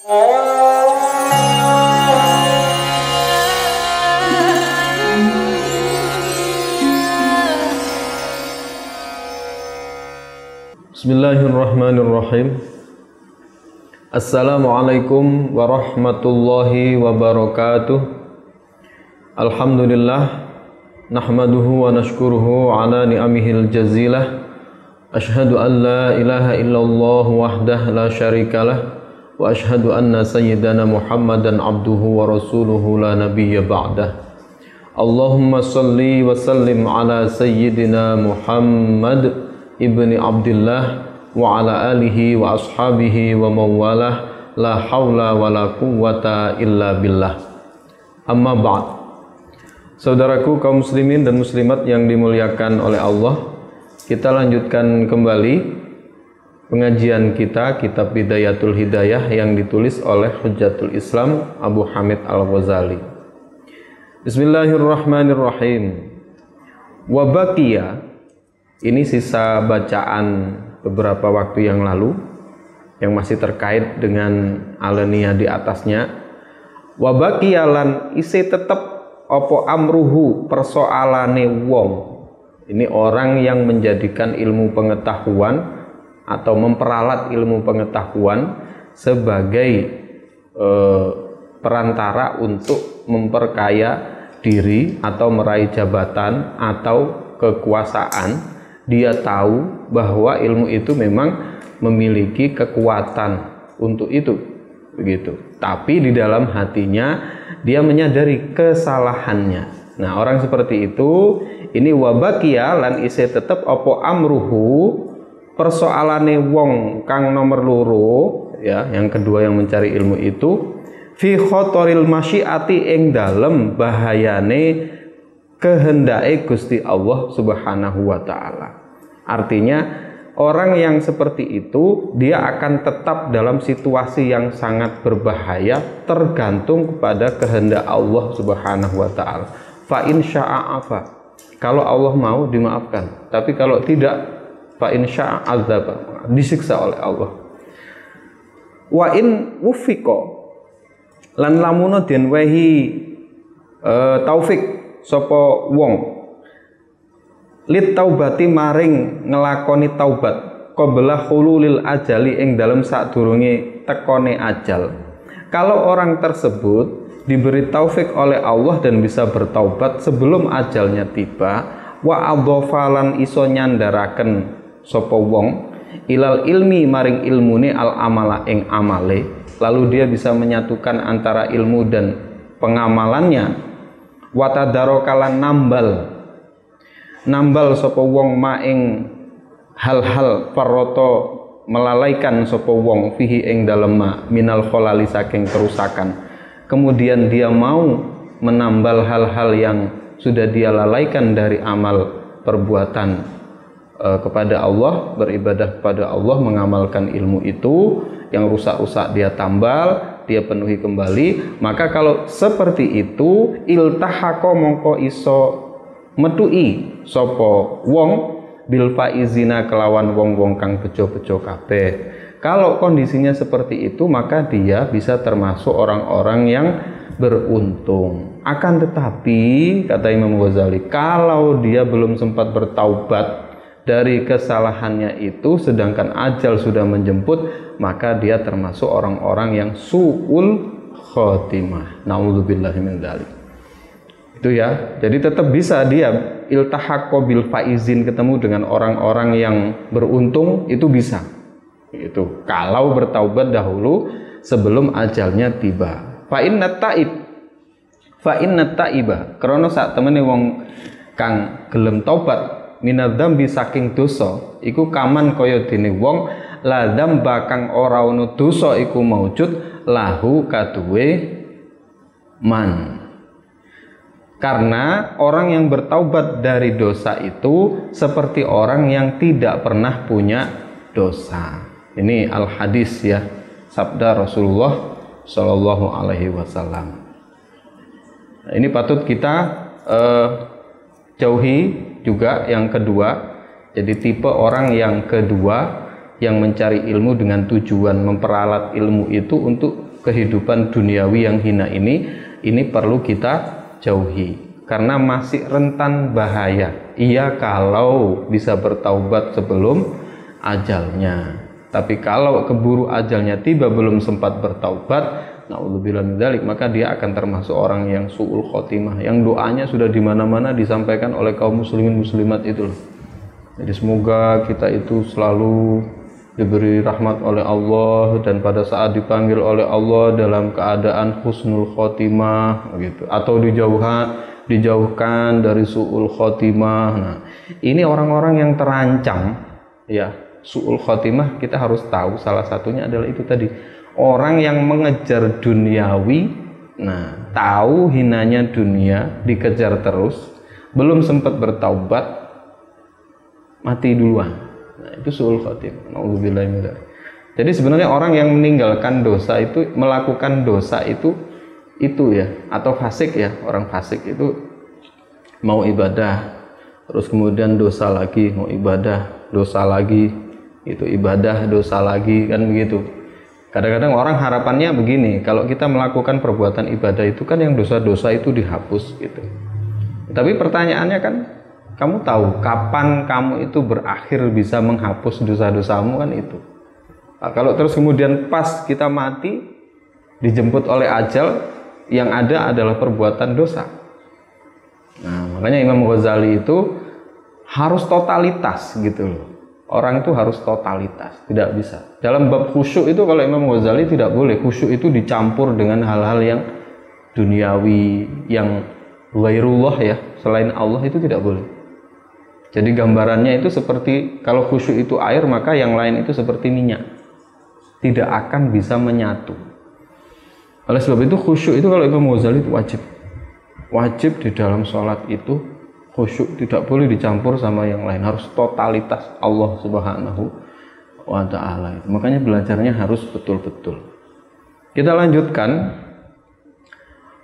بسم الله الرحمن الرحيم السلام عليكم ورحمة الله وبركاته الحمد لله نحمده ونشكره على نعمه الجزيلة أشهد أن لا إله إلا الله وحده لا شريك له Wa rasuluhu la nabiyya ba'dah. Allahumma salli wa sallim ala sayyidina Muhammad ibni Abdullah wa ala alihi wa ashabihi wa mawalah. La hawla wa la quwwata illa billah. Amma ba'd. Saudaraku kaum muslimin dan muslimat yang dimuliakan oleh Allah kita lanjutkan kembali pengajian kita kitab Bidayatul Hidayah yang ditulis oleh Hujjatul Islam Abu Hamid Al-Ghazali Bismillahirrahmanirrahim wa baqiya ini sisa bacaan beberapa waktu yang lalu yang masih terkait dengan alenia di atasnya. Wabakiyalan isi tetep opo amruhu persoalane wong. Ini orang yang menjadikan ilmu pengetahuan atau memperalat ilmu pengetahuan sebagai eh, perantara untuk memperkaya diri atau meraih jabatan atau kekuasaan. Dia tahu bahwa ilmu itu memang memiliki kekuatan untuk itu begitu. Tapi di dalam hatinya dia menyadari kesalahannya. Nah orang seperti itu ini wabakia lan ise tetep opo amruhu persoalane wong kang nomor loro ya yang kedua yang mencari ilmu itu fi khotoril masyiati ing dalem bahayane kehendake Gusti Allah Subhanahu wa taala. Artinya orang yang seperti itu dia akan tetap dalam situasi yang sangat berbahaya tergantung kepada kehendak Allah Subhanahu wa taala. Fa in afa. Kalau Allah mau dimaafkan, tapi kalau tidak fa in azaba, disiksa oleh Allah. Wa in wufiko lan lamuno den wehi uh, taufik sapa wong. Lit taubati maring ngelakoni taubat. Qabla hululil ajali ing dalam sadurunge tekone ajal. Kalau orang tersebut diberi taufik oleh Allah dan bisa bertaubat sebelum ajalnya tiba wa adhafalan iso nyandaraken sapa wong ilal ilmi maring ilmune al amala ing amale lalu dia bisa menyatukan antara ilmu dan pengamalannya. Watadarokalan nambal. Nambal sapa wong maing hal-hal paroto melalaikan sapa wong fihi ing dalem minal kholali saking kerusakan. Kemudian dia mau menambal hal-hal yang sudah dia lalaikan dari amal perbuatan kepada Allah beribadah kepada Allah mengamalkan ilmu itu yang rusak-rusak dia tambal dia penuhi kembali maka kalau seperti itu iltahako mongko iso metui sopo wong bil faizina kelawan wong-wong kang bejo-bejo kabeh. Kalau kondisinya seperti itu maka dia bisa termasuk orang-orang yang beruntung. Akan tetapi kata Imam Ghazali, kalau dia belum sempat bertaubat dari kesalahannya itu sedangkan ajal sudah menjemput, maka dia termasuk orang-orang yang suul khotimah. Nauzubillahi min itu ya. Jadi tetap bisa dia iltahaqo bil faizin ketemu dengan orang-orang yang beruntung itu bisa. Itu. Kalau bertaubat dahulu sebelum ajalnya tiba. Fa inna taib. Fa inna taiba krana sak temene wong kang gelem taubat minadzambi saking dosa iku kaman kaya dene wong la dzamba kang ora ono dosa iku maujud lahu kaduwe man karena orang yang bertaubat dari dosa itu seperti orang yang tidak pernah punya dosa. Ini al hadis ya, sabda Rasulullah Shallallahu Alaihi Wasallam. Ini patut kita uh, jauhi juga yang kedua. Jadi tipe orang yang kedua yang mencari ilmu dengan tujuan memperalat ilmu itu untuk kehidupan duniawi yang hina ini ini perlu kita jauhi karena masih rentan bahaya. Iya kalau bisa bertaubat sebelum ajalnya. Tapi kalau keburu ajalnya tiba belum sempat bertaubat, naudzubillah min maka dia akan termasuk orang yang suul khotimah, yang doanya sudah di mana-mana disampaikan oleh kaum muslimin muslimat itu Jadi semoga kita itu selalu diberi rahmat oleh Allah dan pada saat dipanggil oleh Allah dalam keadaan husnul khotimah gitu. Atau dijauhkan dijauhkan dari suul khotimah. Nah, ini orang-orang yang terancam ya suul khotimah kita harus tahu salah satunya adalah itu tadi orang yang mengejar duniawi nah tahu hinanya dunia dikejar terus belum sempat bertaubat mati duluan. Nah itu suul khotimah jadi sebenarnya orang yang meninggalkan dosa itu melakukan dosa itu itu ya atau fasik ya orang fasik itu mau ibadah terus kemudian dosa lagi mau ibadah dosa lagi itu ibadah dosa lagi kan begitu kadang-kadang orang harapannya begini kalau kita melakukan perbuatan ibadah itu kan yang dosa-dosa itu dihapus gitu. Tapi pertanyaannya kan kamu tahu kapan kamu itu berakhir bisa menghapus dosa-dosamu kan itu? Nah, kalau terus kemudian pas kita mati dijemput oleh ajal yang ada adalah perbuatan dosa. Nah makanya Imam Ghazali itu harus totalitas gitu loh orang itu harus totalitas, tidak bisa. Dalam bab khusyuk itu kalau Imam Ghazali tidak boleh khusyuk itu dicampur dengan hal-hal yang duniawi, yang ghairullah ya, selain Allah itu tidak boleh. Jadi gambarannya itu seperti kalau khusyuk itu air maka yang lain itu seperti minyak. Tidak akan bisa menyatu. Oleh sebab itu khusyuk itu kalau Imam Ghazali itu wajib. Wajib di dalam sholat itu khusyuk tidak boleh dicampur sama yang lain. Harus totalitas Allah Subhanahu wa taala makanya belajarnya harus betul-betul. Kita lanjutkan.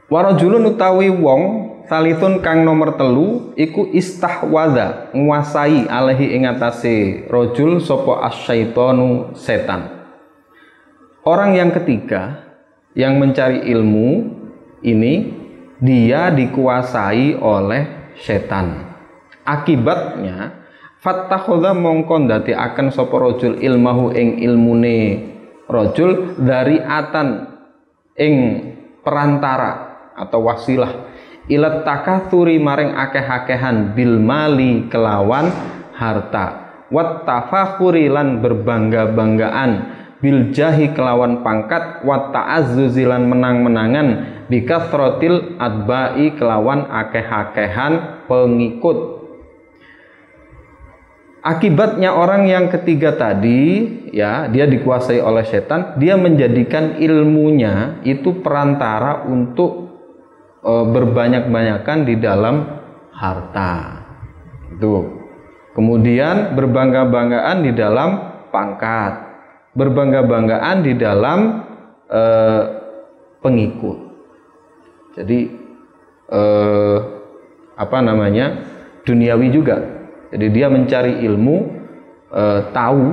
Warajulun utawi wong salitun kang nomor telu iku istahwadha nguasai alaihi ing atase rajul sapa asyaitonu setan. Orang yang ketiga yang mencari ilmu ini dia dikuasai oleh setan. Akibatnya fattakhadha mongkon dati akan sapa rajul ilmahu ing ilmune rajul dari atan ing perantara atau wasilah. Ilat takatsuri maring akeh-akehan bil mali kelawan harta. Wat tafakhuri lan berbangga-banggaan. Bil jahi kelawan pangkat. Wat ta'azzuzilan menang-menangan bikathrotil adbai kelawan akeh-akehan pengikut. Akibatnya orang yang ketiga tadi ya dia dikuasai oleh setan dia menjadikan ilmunya itu perantara untuk e, berbanyak-banyakan di dalam harta. Itu. Kemudian berbangga-banggaan di dalam pangkat. Berbangga-banggaan di dalam e, pengikut jadi eh, apa namanya duniawi juga. Jadi dia mencari ilmu eh, tahu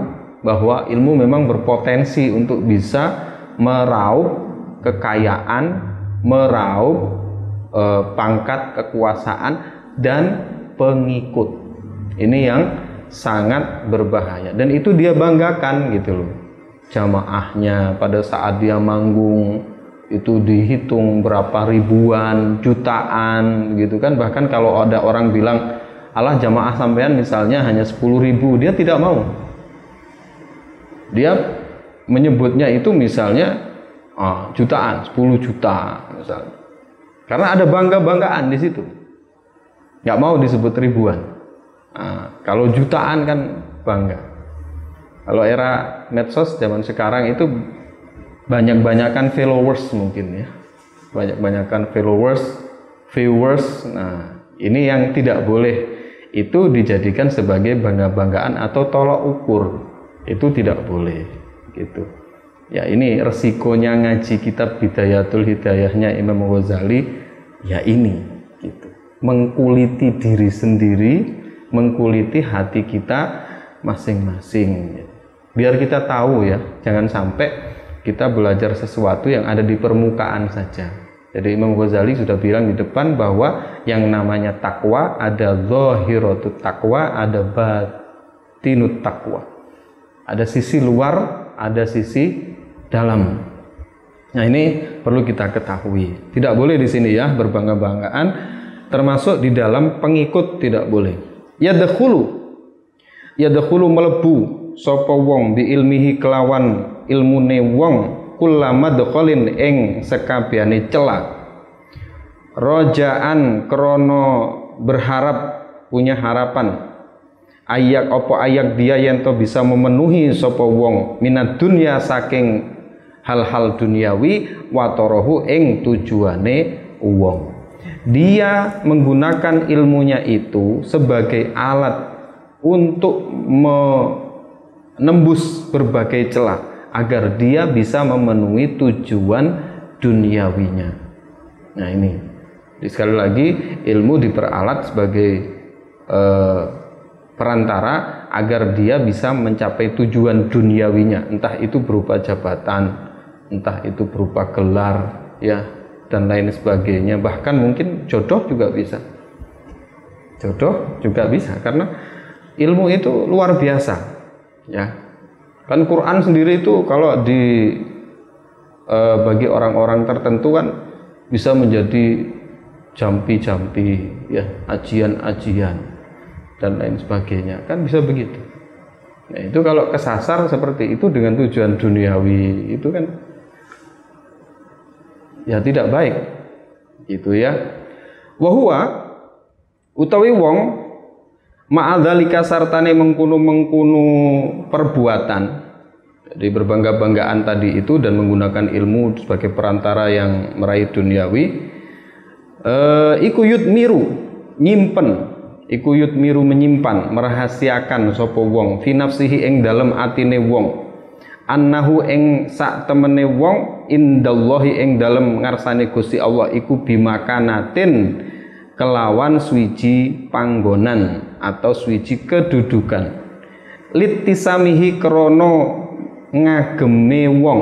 bahwa ilmu memang berpotensi untuk bisa meraup kekayaan meraup eh, pangkat kekuasaan dan pengikut. Ini yang sangat berbahaya. Dan itu dia banggakan gitu loh. Jamaahnya pada saat dia manggung itu dihitung berapa ribuan, jutaan gitu kan. Bahkan kalau ada orang bilang Allah jamaah sampean misalnya hanya 10 ribu, dia tidak mau. Dia menyebutnya itu misalnya ah, jutaan, 10 juta misalnya. Karena ada bangga-banggaan di situ. Nggak mau disebut ribuan. Nah, kalau jutaan kan bangga. Kalau era medsos zaman sekarang itu banyak-banyakan followers mungkin ya. Banyak-banyakan followers viewers. Nah ini yang tidak boleh. Itu dijadikan sebagai bangga-banggaan atau tolak ukur. Itu tidak boleh gitu. Ya ini resikonya ngaji kitab Bidayatul Hidayahnya Imam Ghazali ya ini gitu. Mengkuliti diri sendiri mengkuliti hati kita masing-masing biar kita tahu ya jangan sampai kita belajar sesuatu yang ada di permukaan saja. Jadi Imam Ghazali sudah bilang di depan bahwa yang namanya takwa ada zahiratu takwa, ada batinut takwa. Ada sisi luar, ada sisi dalam. Nah, ini perlu kita ketahui. Tidak boleh di sini ya berbangga-banggaan termasuk di dalam pengikut tidak boleh. Ya Yadkhulu Yadkhulu melebu sapa wong bi ilmihi kelawan ilmune wong kullama dkhalin ing sekabehane celak. Rojaan krono berharap punya harapan. Ayak opo ayak dia yang to bisa memenuhi sopo wong minat dunia saking hal-hal duniawi watorohu ing tujuane wong. Dia menggunakan ilmunya itu sebagai alat untuk menembus berbagai celah agar dia bisa memenuhi tujuan duniawinya. Nah ini, sekali lagi ilmu diperalat sebagai eh, perantara agar dia bisa mencapai tujuan duniawinya, entah itu berupa jabatan, entah itu berupa gelar, ya dan lain sebagainya. Bahkan mungkin jodoh juga bisa. Jodoh juga bisa karena ilmu itu luar biasa, ya Kan Quran sendiri itu kalau di e, bagi orang-orang tertentu kan bisa menjadi jampi-jampi ya, ajian-ajian dan lain sebagainya. Kan bisa begitu. Nah, itu kalau kesasar seperti itu dengan tujuan duniawi itu kan ya tidak baik. Itu ya. Wahua utawi wong ma'adzalika sartane mengkunu-mengkunu perbuatan. Jadi berbangga-banggaan tadi itu dan menggunakan ilmu sebagai perantara yang meraih duniawi. Uh, iku miru nyimpen. Iku miru menyimpan merahasiakan sopo wong. Fi nafsihi ing dalem atine wong. Annahu ing sak temene wong indallahi ing dalem ngarsane Gusti Allah iku bimakanatin kelawan suwiji panggonan atau suwiji kedudukan. Litisamihi krono ngageme wong.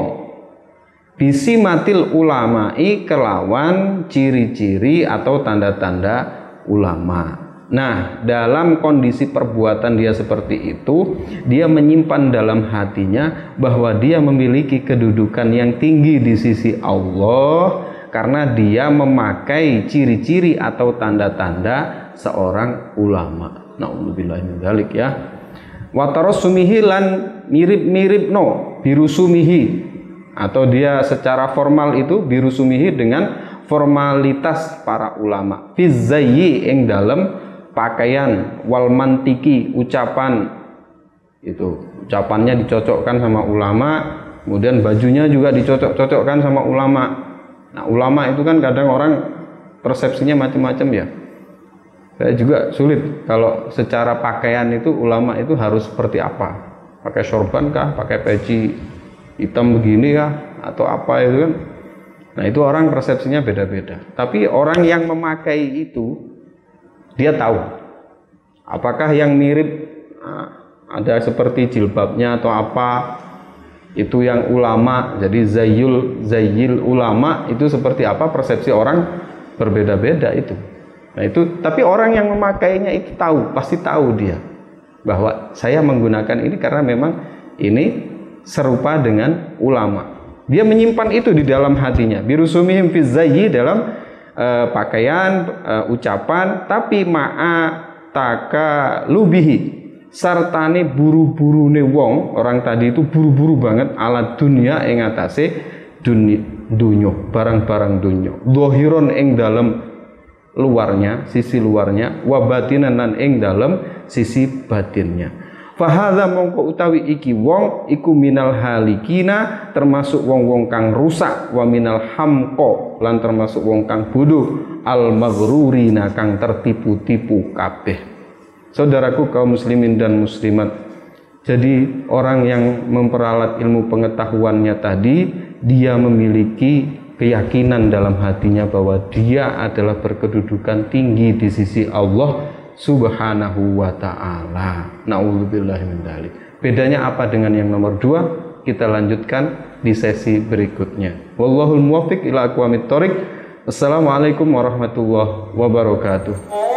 Bisi matil ulamai kelawan ciri-ciri atau tanda-tanda ulama. Nah, dalam kondisi perbuatan dia seperti itu, dia menyimpan dalam hatinya bahwa dia memiliki kedudukan yang tinggi di sisi Allah karena dia memakai ciri-ciri atau tanda-tanda seorang ulama. Nauzubillah min dzalik ya. Wa tarassumihi lan mirip-mirip no birusumihi atau dia secara formal itu birusumihi dengan formalitas para ulama. Fizayyi ing dalam pakaian wal mantiki ucapan itu ucapannya dicocokkan sama ulama kemudian bajunya juga dicocok-cocokkan sama ulama nah ulama itu kan kadang orang persepsinya macam-macam ya saya juga sulit kalau secara pakaian itu ulama itu harus seperti apa. Pakai sorban kah? Pakai peci hitam begini kah? Atau apa itu kan? Nah itu orang persepsinya beda-beda. Tapi orang yang memakai itu dia tahu. Apakah yang mirip nah, ada seperti jilbabnya atau apa? Itu yang ulama. Jadi zayul zayil ulama itu seperti apa? Persepsi orang berbeda-beda itu Nah itu, tapi orang yang memakainya itu tahu, pasti tahu dia bahwa saya menggunakan ini karena memang ini serupa dengan ulama. Dia menyimpan itu di dalam hatinya. Birusumihim fizayyi dalam uh, pakaian, uh, ucapan, tapi ma'a taka lubihi sartane buru-buru ne wong orang tadi itu buru-buru banget alat dunia ing atase dunia dunyo barang-barang dunyo dohiron ing dalam luarnya, sisi luarnya, wa batinan lan ing dalem sisi batinnya. Fahadha mongko utawi iki wong iku minal halikina termasuk wong-wong kang rusak wa minal hamko lan termasuk wong kang bodoh al maghrurina kang tertipu-tipu kabeh. Saudaraku kaum muslimin dan muslimat, jadi orang yang memperalat ilmu pengetahuannya tadi dia memiliki keyakinan dalam hatinya bahwa dia adalah berkedudukan tinggi di sisi Allah Subhanahu wa taala. Nauzubillahi min Bedanya apa dengan yang nomor dua? Kita lanjutkan di sesi berikutnya. Wallahul muwaffiq ila aqwamit. Assalamualaikum warahmatullahi wabarakatuh.